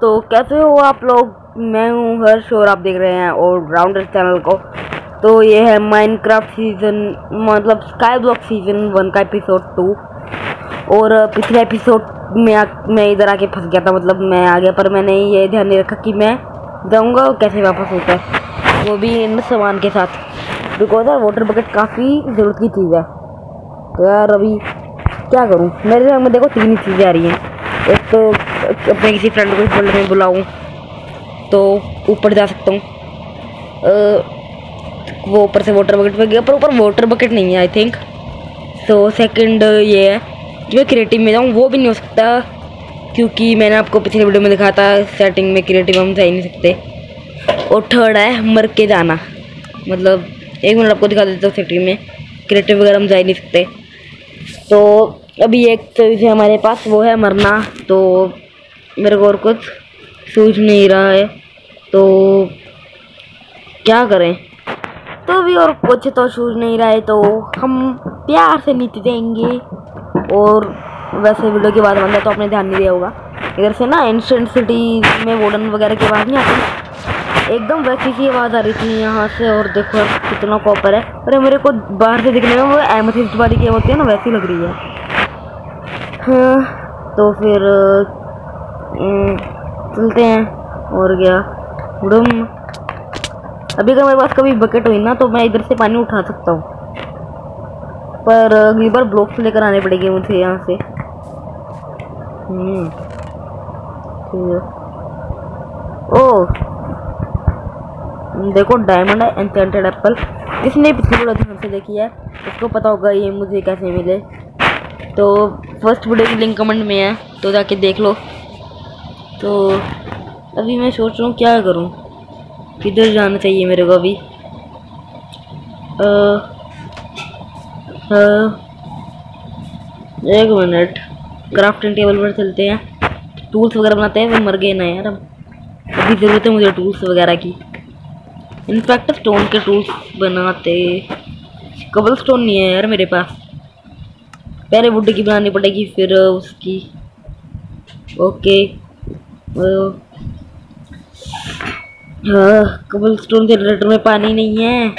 तो कैसे हो आप लोग? मैं हूँ हर्ष और आप देख रहे हैं और राउंडर चैनल को। तो ये है माइनक्राफ्ट सीज़न मतलब स्काई ब्लॉक सीज़न वन का एपिसोड टू और पिछले एपिसोड में आ, मैं इधर आके फंस गया था मतलब मैं आ गया पर मैंने ये ध्यान नहीं रखा कि मैं जाऊँगा और कैसे वापस होता है। वो भी इन सामान के साथ। बिकॉज़ यार वाटर बकेट काफ़ी ज़रूरत की चीज़ है। तो यार अभी क्या करूँ? मेरे दिमाग में देखो तीन ही चीज़ें आ रही हैं। एक तो अपने किसी फ्रेंड को वर्ल्ड में बुलाऊँ तो ऊपर जा सकता हूँ। वो ऊपर से वाटर बकेट पे गया, पर ऊपर वाटर बकेट नहीं है आई थिंक तो सेकंड ये है कि मैं क्रिएटिव में जाऊँ, वो भी नहीं हो सकता, क्योंकि मैंने आपको पिछले वीडियो में दिखाया था सेटिंग में क्रिएटिव हम जा ही नहीं सकते। और थर्ड है, मर के जाना। मतलब एक मिनट आपको दिखा देता हूँ सेटिंग में क्रिएटिव वगैरह हम जा ही नहीं सकते। तो अभी एक चीज़ है हमारे पास वो है मरना तो मेरे को और कुछ सूझ नहीं रहा है। तो क्या करें? तो अभी और कुछ तो सूझ नहीं रहा है तो हम प्यार से नीति देंगे। और वैसे वीडियो की बंदा तो आपने ध्यान नहीं दिया होगा। इधर से ना एंशेंट सिटी में वोडन वगैरह की आवाज़ नहीं आती। एकदम वैसी सी आवाज़ आ रही थी यहाँ से, और देखो कितना कॉपर है। अरे मेरे को बाहर से दिखने में वो एमथिस्ट वाली की होती है ना, वैसी लग रही है। हाँ तो फिर चलते हैं, और क्या उड़म अभी अगर मेरे पास कभी बकेट हुई ना तो मैं इधर से पानी उठा सकता हूँ। पर अगली बार ब्लॉक्स लेकर आने पड़ेंगे मुझे यहाँ से। हम्म ओ, देखो डायमंड है एंटेंटेड एप्पल जिसने पिछली वीडियो ध्यान से देखी है, उसको पता होगा ये मुझे कैसे मिले। तो फ़र्स्ट वीडियो की लिंक कमेंट में है तो जाके देख लो। तो अभी मैं सोच रहा हूँ, क्या करूँ? किधर जाना चाहिए मेरे को अभी? एक मिनट। क्राफ्टिंग टेबल पर चलते हैं। टूल्स वगैरह बनाते हैं वो मर गए ना यार अब। अभी ज़रूरत है मुझे टूल्स वगैरह की। इनफैक्ट स्टोन के टूल्स बनाते। कबल स्टोन नहीं है यार मेरे पास। पहले वुड की बनानी पड़ेगी, फिर उसकी। ओके। कबल स्टोन जनरेटर में पानी नहीं है।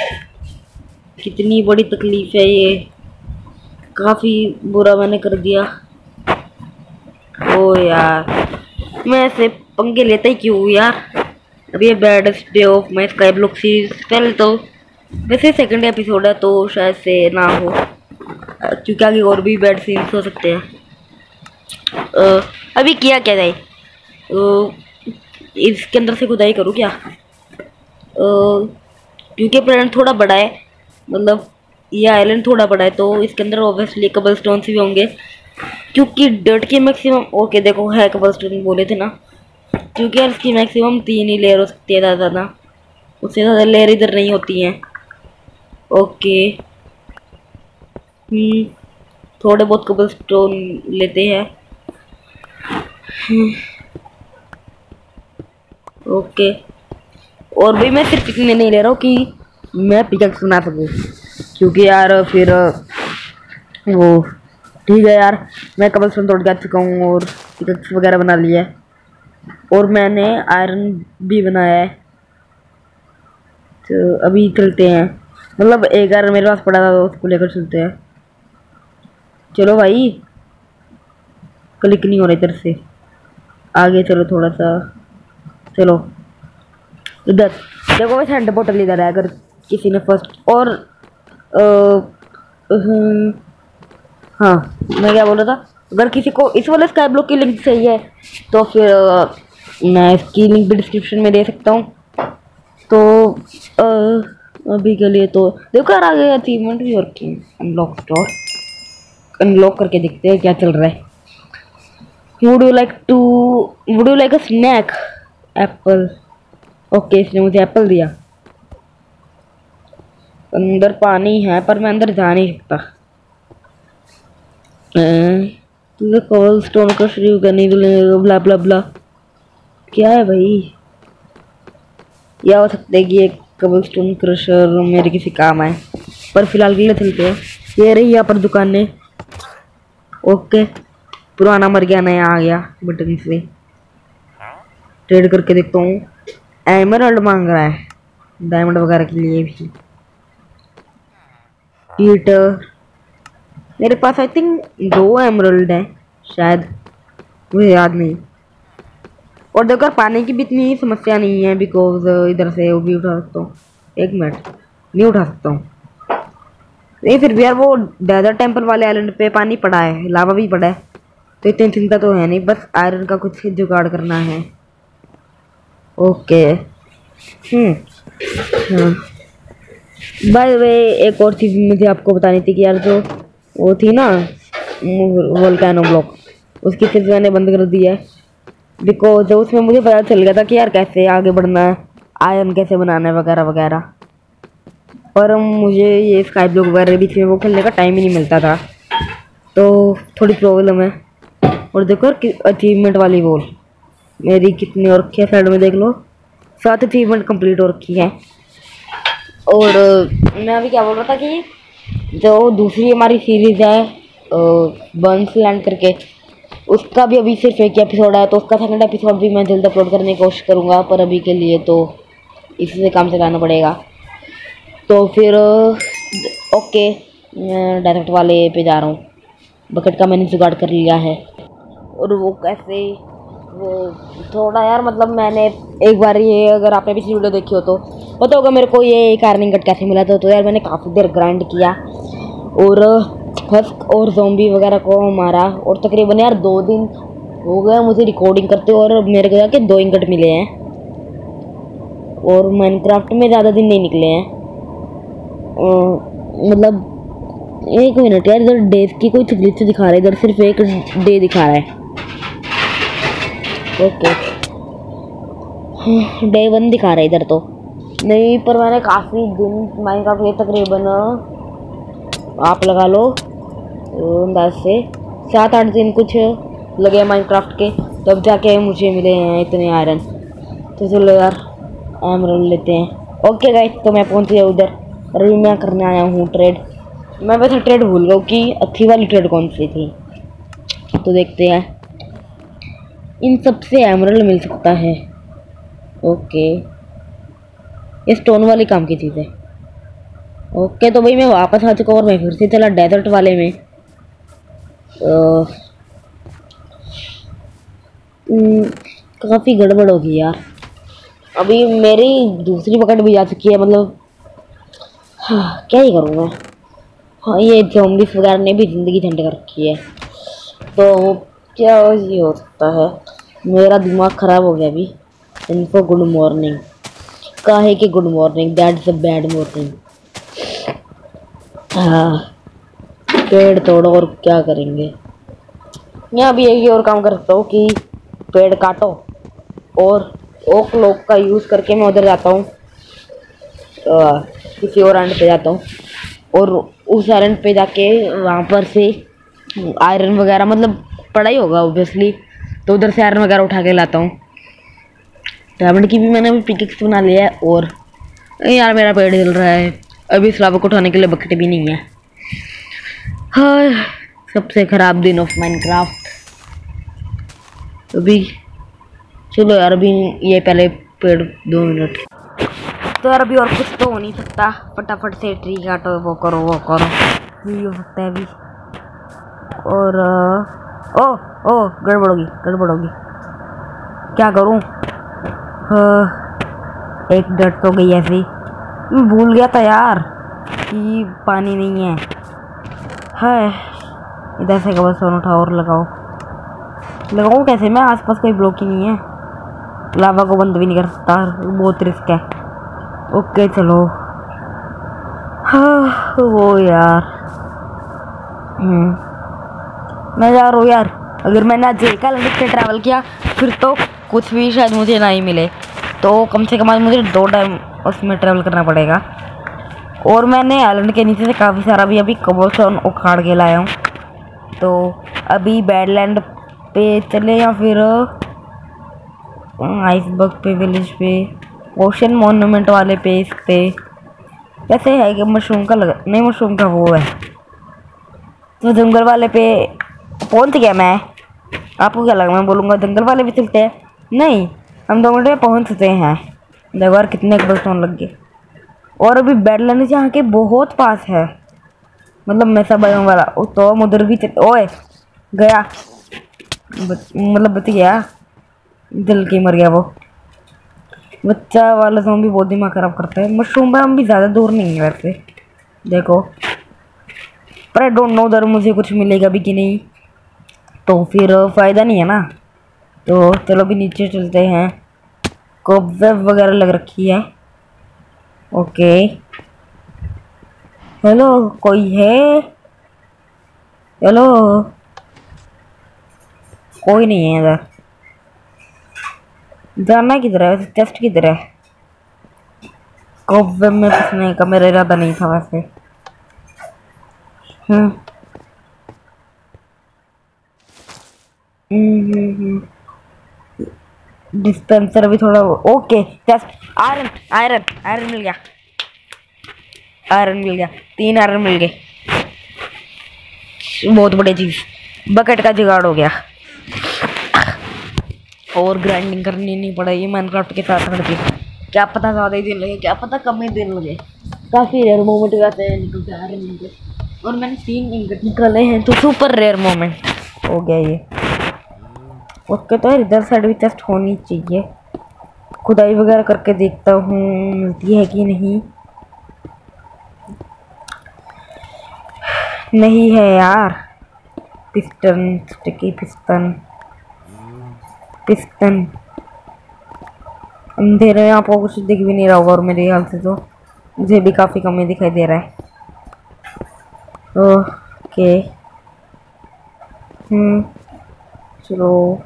कितनी बड़ी तकलीफ़ है ये। काफ़ी बुरा मैंने कर दिया। ओ यार, मैं ऐसे पंखे लेता ही क्यों यार? अभी ये bad day of my sky block series पहले तो वैसे सेकंड एपिसोड है तो शायद से ना हो। क्योंकि आगे और भी बैड सीन्स हो सकते हैं। अभी किया क्या जाए इसके अंदर से खुदाई करूँ क्या? क्योंकि प्लान थोड़ा बड़ा है मतलब ये आइलैंड थोड़ा बड़ा है तो इसके अंदर ऑब्वियसली कबल स्टोन से भी होंगे। क्योंकि डर्ट की मैक्सिमम ओके देखो, है कबल स्टोन बोले थे ना। क्योंकि यार इसकी मैक्सिमम तीन ही लेयर हो सकती है, ज़्यादा ज़्यादा। उससे ज़्यादा लेयर इधर नहीं होती हैं। ओके हम्म, थोड़े बहुत कबल स्टोन लेते हैं। ओके। और भी मैं सिर्फ़ इतने नहीं ले रहा हूँ कि मैं पिकअक्स बना सकूँ। क्योंकि यार फिर वो ठीक है यार मैं कबल स्टोन तोड़ के आ चुका हूँ और पिकअक्स वगैरह बना लिया और मैंने आयरन भी बनाया है। तो अभी चलते हैं। मतलब एक बार मेरे पास पड़ा था तो उसको लेकर चलते हैं। चलो भाई। क्लिक नहीं हो रहा इधर से। आगे चलो थोड़ा सा। चलो। इधर देखो वैसे हैंड बोटल इधर है अगर किसी ने फ़र्स्ट और आ, हम्म, हाँ मैं क्या बोल रहा था? अगर किसी को इस वाले स्काई ब्लॉक की लिंक चाहिए तो फिर मैं इसकी लिंक भी डिस्क्रिप्शन में दे सकता हूँ। तो आ, अभी के लिए तो देखो यार आगे अचीवमेंट भी वर्किंग अनलॉक स्टोर अनलॉक करके देखते हैं क्या चल रहा है। Would you like to would you like a snack apple okay इसने मुझे एप्पल दिया। अंदर पानी है, पर मैं अंदर जा नहीं सकता। कॉल स्टोन का शुरू करने के लिए ब्ला ब्ला ब्ला क्या है भाई? या हो सकता है कि एक कबल स्टोन क्रशर मेरे किसी काम आए। पर फ़िलहाल के लिए चलते हैं। ये रही यहाँ पर दुकानें। ओके पुराना मर गया, नया आ गया बटन से। ट्रेड करके देखता हूँ। एमरल्ड मांग रहा है। डायमंड वगैरह के लिए भी। पीटर मेरे पास आई थिंक दो एमरल्ड हैं, शायद। मुझे याद नहीं। और देखो पानी की भी इतनी समस्या नहीं है बिकॉज़ इधर से वो भी उठा सकता हूँ। एक मिनट। नहीं उठा सकता हूँ। नहीं, फिर भी यार वो डेजर्ट टेंपल वाले आइलैंड पे पानी पड़ा है लावा भी पड़ा है। तो इतनी चिंता तो है नहीं, बस आयरन का कुछ जुगाड़ करना है। ओके बाय वे एक और चीज़ मुझे आपको बतानी थी कि यार जो वो थी ना वोल्केनो ब्लॉक उसकी चीज़ मैंने बंद कर दी है। बिकॉज़ उसमें मुझे पता चल गया था कि यार कैसे आगे बढ़ना है आयरन कैसे बनाना है, वगैरह वगैरह। पर मुझे ये स्काई ब्लॉक वगैरह बीच में वो खेलने का टाइम ही नहीं मिलता था। तो थोड़ी प्रॉब्लम है। और देखो अचीवमेंट वाली वॉल मेरी कितनी और रखी है साइड में देख लो। सात अचीवमेंट कंप्लीट हो रखी है। और मैं अभी क्या बोल रहा था कि जो दूसरी हमारी सीरीज़ है बंस लैंड करके, उसका भी अभी सिर्फ़ एक एपिसोड है तो उसका सेकंड एपिसोड भी मैं जल्द अपलोड करने की कोशिश करूँगा, पर अभी के लिए तो इसी से काम चलाना पड़ेगा। तो फिर, ओके डायरेक्ट वाले पे जा रहा हूँ। बकेट का मैंने जुगाड़ कर लिया है। और वो कैसे, वो थोड़ा यार मतलब मैंने एक बार ये, अगर आपने पिछली वीडियो देखी हो तो पता होगा मेरे को ये कार्निंग कट कैसे मिला था। तो यार मैंने काफ़ी देर ग्राइंड किया और हस्क और जोम्बी वगैरह को मारा। और तकरीबन यार दो दिन हो गया मुझे रिकॉर्डिंग करते और मेरे को जाके दो इंकट मिले हैं। और माइनक्राफ्ट में ज़्यादा दिन नहीं निकले हैं। मतलब एक मिनट यार, इधर डेज़ की कोई तकलीफ़ दिखा रहा है इधर सिर्फ़ एक डे दिखा रहा है। ओके डे वन दिखा रहा है इधर तो। नहीं, पर मैंने काफ़ी दिन माइनक्राफ्ट के तकरीबन, आप लगा लो अंदाज से सात, आठ दिन कुछ लगे माइनक्राफ्ट के, तब जाके मुझे मिले हैं इतने आयरन तो चलो यार एमरल लेते हैं। ओके गाइस तो मैं पहुँच गया उधर। अभी मैं करने आया हूँ ट्रेड मैं वैसे ट्रेड भूल गया कि अच्छी वाली ट्रेड कौन सी थी। तो देखते हैं। इन सबसे एमरल मिल सकता है। ओके ये स्टोन वाली काम की चीज़ है। ओके तो भाई मैं वापस आ चुका और मैं फिर से चला डेजर्ट वाले में। तो, काफ़ी गड़बड़ होगी यार। अभी मेरी दूसरी पकड़ भी जा चुकी है मतलब हाँ, क्या ही करूँ मैं? हाँ ये जॉम्बिस वगैरह ने भी ज़िंदगी झंड कर रखी है। तो क्या ये हो सकता है? मेरा दिमाग ख़राब हो गया अभी। इनको गुड मॉर्निंग काहे कि good morning that is a bad morning हाँ पेड़ तोड़ो और क्या करेंगे? मैं अभी यही और काम कर सकता हूँ कि पेड़ काटो और ओक लोक का यूज़ करके मैं उधर जाता हूँ। किसी और एंड पे जाता हूँ। और उस आयरन पे जाके वहाँ पर से आयरन वगैरह मतलब पड़ा ही होगा ओबियसली तो उधर से आयरन वगैरह उठा के लाता हूँ। डायमंड की भी मैंने अभी पिकिक्स बना लिया है और यार मेरा पेड़ जल रहा है। अभी इस लावा को उठाने के लिए बकेट भी नहीं है। हाँ सबसे ख़राब दिन ऑफ़ माइनक्राफ्ट अभी, चलो यार, अभी ये पहले पेड़ दो मिनट। तो यार अभी और कुछ तो हो नहीं सकता। फटाफट से ट्री काटो, वो करो वो करो। ये हो सकता है अभी। और ओ ओ, गड़बड़ोगी गड़बड़ोगी। क्या करूँ? एक डट तो गई ऐसी। भूल गया था यार कि पानी नहीं है। है इधर से कबर सोन उठाओ और लगाओ। लगाऊँ कैसे? मैं आसपास कोई ब्लॉक ही नहीं है। लावा को बंद भी नहीं कर सकता, बहुत रिस्क है। ओके चलो। हाँ वो यार। हम्म। मैं जा रहा हूँ यार। अगर मैंने आज एक लंडन से ट्रैवल किया, फिर तो कुछ भी शायद मुझे ना ही मिले। तो कम से कम आज मुझे दो टाइम उसमें ट्रैवल करना पड़ेगा। और मैंने आइलैंड के नीचे से काफ़ी सारा भी अभी कबोस्टोन उखाड़ के लाया हूँ। तो अभी बैडलैंड पे चले या फिर आइसबर्ग पे विलेज पे? ओशन मोनूमेंट वाले पेज पे। कैसे है कि मशरूम का लगा नहीं मशरूम का वो है। तो जंगल वाले पे पहुँच गया मैं। आपको क्या लगा मैं बोलूँगा जंगल वाले भी चलते हैं? नहीं हम दो मिनट में हैं। देखो यार कितने कबलस्टोन लग गए। और अभी बेड लेने से यहाँ के बहुत पास है। मतलब मैं सब आया वाला। तो हम उधर भी चल ओए गया। बच, मतलब बच गया। दिल के मर गया वो। बच्चा वाला भी बहुत दिमाग खराब करता है। मशरूम पर हम भी ज़्यादा दूर नहीं है वैसे। देखो। पर आई डोंट नो उधर मुझे कुछ मिलेगा भी कि नहीं। तो फिर फ़ायदा नहीं है ना। तो चलो भी नीचे चलते हैं। कोबवेब वगैरह लग रखी है। ओके हेलो कोई है? हेलो कोई नहीं है इधर। जाना किधर है वैसे टेस्ट किधर है कोबवेब में घुसने का मेरा इरादा नहीं था वैसे। हम्म। हम्म हम्म। डिस्पेंसर भी थोड़ा okay test iron iron iron मिल गया। आयरन मिल गया, तीन आयरन मिल गए। बहुत बड़ी चीज़, बकेट का जुगाड़ हो गया। और ग्राइंडिंग करनी नहीं पड़ेगी माइनक्राफ्ट के साथ करके क्या पता ज़्यादा ही दिन लगे, क्या पता कम ही दिन लगे। काफ़ी रेयर मोमेंट रहते हैं रहे हैं और मैंने तीन निकाले हैं तो सुपर रेयर मोमेंट हो गया ये। ओके तो यार इधर साइड भी टेस्ट होनी चाहिए। खुदाई वगैरह करके देखता हूँ, मिलती है कि नहीं। नहीं है यार। Piston sticky piston. पिस्टन अंधेरे में आपको कुछ दिख भी नहीं रहा होगा और मेरे ख्याल से तो मुझे भी काफ़ी कमी दिखाई दे रहा है। ओके। हम्म चलो।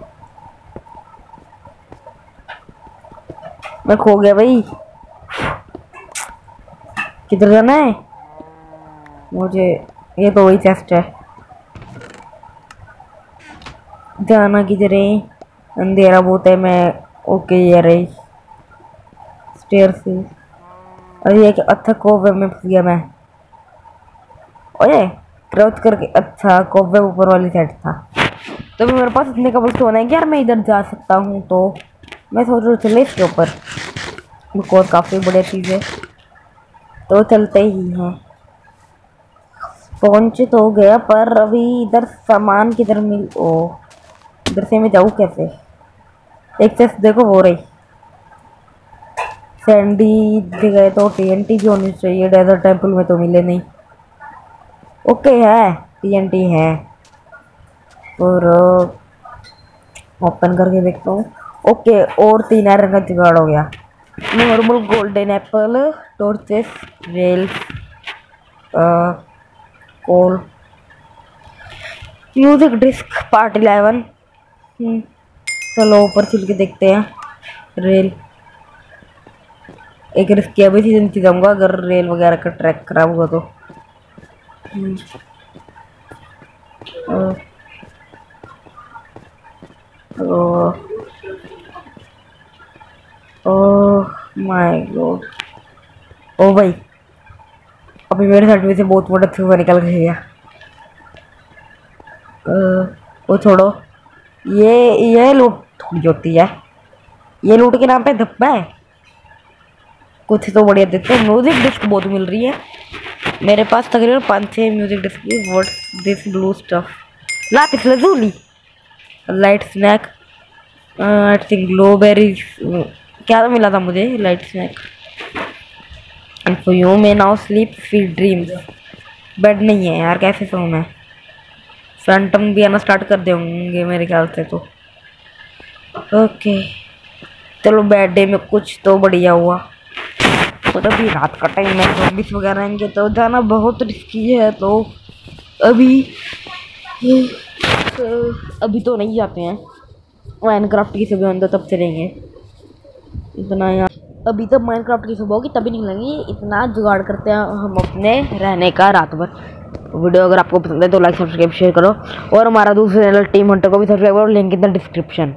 मैं खो गया भाई। किधर जाना है? मुझे, ये तो वही चेस्ट है। जाना किधर है? अंधेरा बहुत है, मैं ओके ये रही। स्टेयर से अरे ये अच्छा कोवे में फंस गया मैं। ओए क्रॉच करके अच्छा कोवे ऊपर वाली साइड था। तो मेरे पास इतने कबल स्टोन है कि यार मैं इधर जा सकता हूँ तो। मैं सोच रहा चले इसके ऊपर। बिकॉज़ काफ़ी बढ़िया चीज़ है। तो चलते ही हैं। पहुँच तो गया पर अभी इधर सामान किधर मिल ओ, इधर से मैं जाऊँ कैसे? एक चेस्ट देखो वो रही। सैंडी गए तो टीएनटी भी होनी चाहिए डेजर्ट टेंपल में तो मिले नहीं। ओके है टीएनटी है। और ओपन करके देखता हूँ। ओके और तीन आयरन का जुगाड़ हो गया। Normal golden apple torches rail coal music disc part eleven चलो ऊपर चल के देखते हैं। रेल। एक रिस्क किया भी सीज़न जाऊँगा अगर रेल वगैरह का ट्रैक खराब हुआ तो। हम्म। Oh my God. ओ भाई अभी मेरे साइड में से बहुत बड़ा छुआ निकल गया वो छोड़ो। ये ये लूट होती है। ये लूट के नाम पे धब्बा है। कुछ तो बढ़िया देते हैं। म्यूज़िक डिस्क बहुत मिल रही है। मेरे पास तकरीबन पाँच छः म्यूज़िक डिस्क की what this blue stuff lapis lazuli. Light snack I think blueberries क्या मिला था मुझे light snack and for you may now sleep feel dreams bed नहीं है यार, कैसे सोऊं मैं? फैंटम भी आना स्टार्ट कर देंगे मेरे ख्याल से तो। ओके। चलो बैड डे में कुछ तो बढ़िया हुआ। और अभी रात का टाइम है जॉम्बिस वगैरह आएँगे तो जाना बहुत रिस्की है तो अभी तो अभी तो नहीं जाते हैं। माइनक्राफ्ट की सुबह अंदर तब चलेंगे। इतना यहाँ अभी तक माइनक्राफ्ट की सुबह होगी, तभी निकलेंगे। इतना जुगाड़ करते हैं हम अपने रहने का रात भर। वीडियो अगर आपको पसंद है तो लाइक सब्सक्राइब शेयर करो। और हमारा दूसरा चैनल टीम हंटर को भी सब्सक्राइब करो लिंक इन द डिस्क्रिप्शन